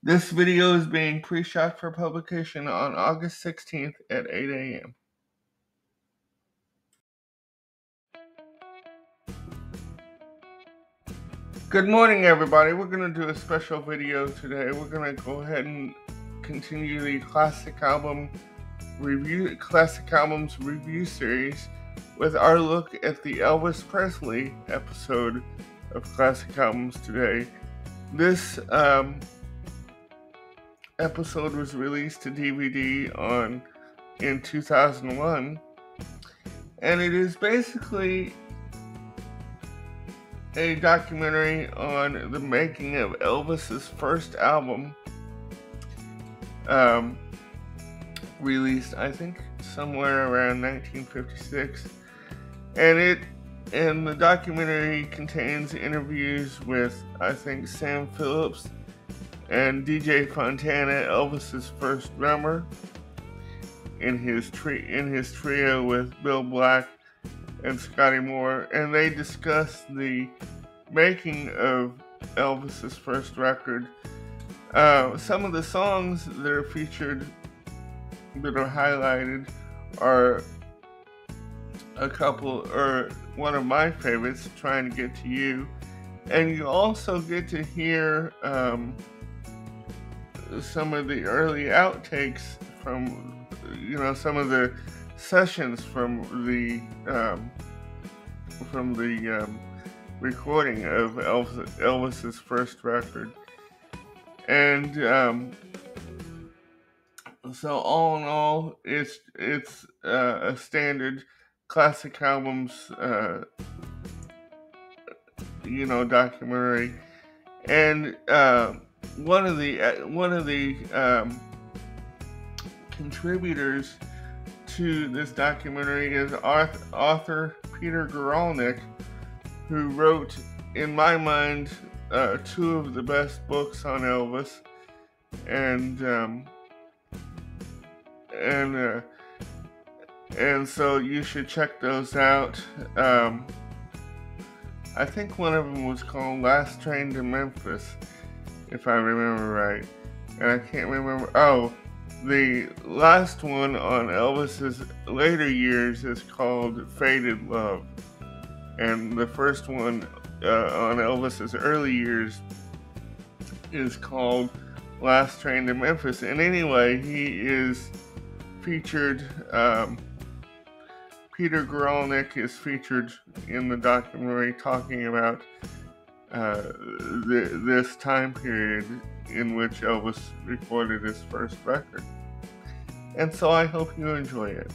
This video is being pre-shot for publication on August 16th at 8 a.m. Good morning, everybody. We're going to do a special video today. We're going to go ahead and continue the classic album review, classic albums review series with our look at the Elvis Presley episode of classic albums today. This um, episode was released to DVD on in 2001, and it is basically a documentary on the making of Elvis's first album, um, released I think somewhere around 1956, and it and the documentary contains interviews with I think Sam Phillips and DJ Fontana, Elvis's first drummer, in his tri- in his trio with Bill Black and Scotty Moore, and they discuss the making of Elvis's first record. Uh, some of the songs that are featured, that are highlighted, are a couple, or one of my favorites, "Trying to Get to You," and you also get to hear. Um, some of the early outtakes from, you know, some of the sessions from the um, from the um, recording of Elvis, Elvis's first record, and um, so all in all, it's it's uh, a standard classic albums, uh, you know, documentary, and. Uh, one of the uh, one of the um, contributors to this documentary is author, author Peter Guralnick, who wrote, in my mind, uh, two of the best books on Elvis, and um, and uh, and so you should check those out. Um, I think one of them was called Last Train to Memphis if I remember right. And I can't remember. Oh, the last one on Elvis's later years is called Faded Love. And the first one uh, on Elvis's early years is called Last Train to Memphis. And anyway, he is featured. Um, Peter Guralnick is featured in the documentary talking about uh, th- this time period in which Elvis recorded his first record. And so I hope you enjoy it.